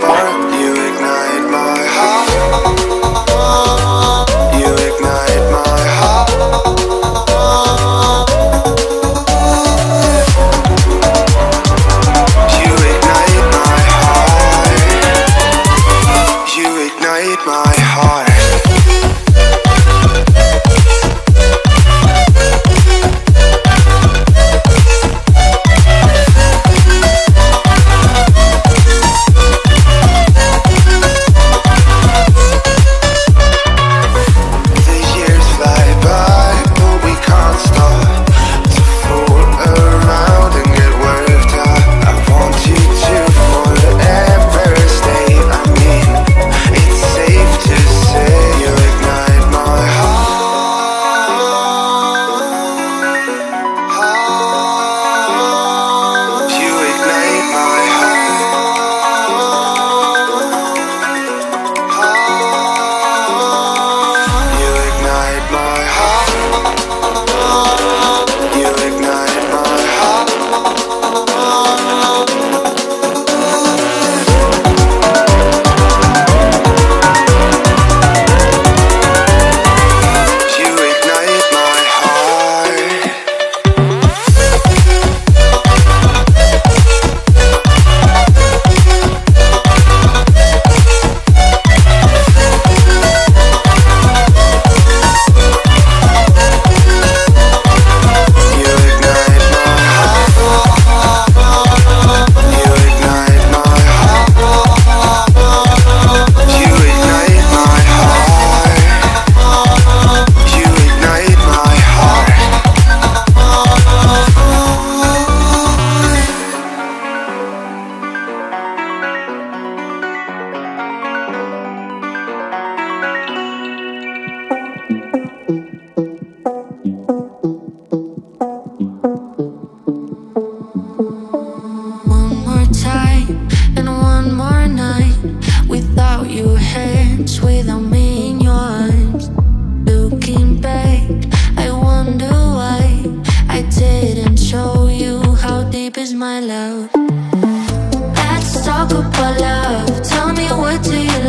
mark without me in your arms. Looking back, I wonder why I didn't show you how deep is my love. Let's talk about love. Tell me what do you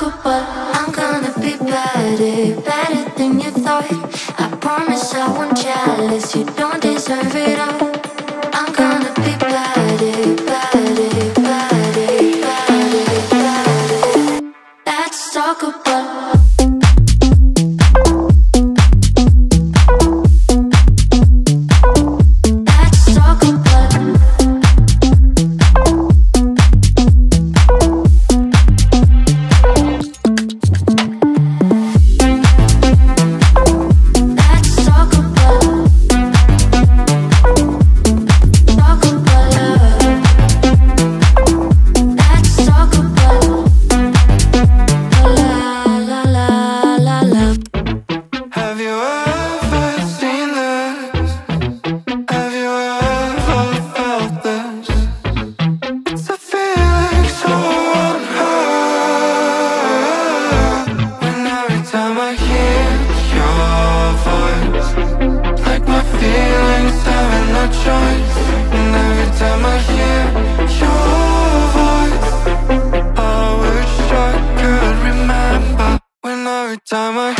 But I'm gonna be better, better than you thought. I promise I won't jealous. You don't deserve it all. And every time I hear your voice I wish I could remember When every time I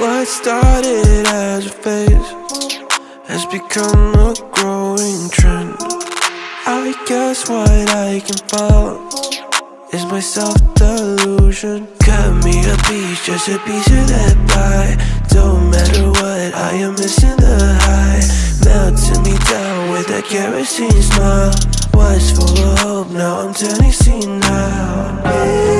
What started as a phase has become a growing trend. I guess what I can follow is my self delusion. Cut me a piece, just a piece of that pie. Don't matter what, I am missing the high. Melting me down with that kerosene smile. Was full of hope, now I'm turning senile. Painted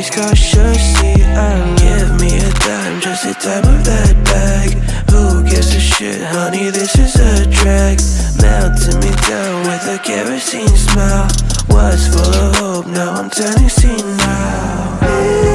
always cautiously alert. Give me a dime, just the time of that bag. Who gives a shit, honey? This is a drag. Melting me down with a kerosene smile. Was full of hope, now I'm turning senile.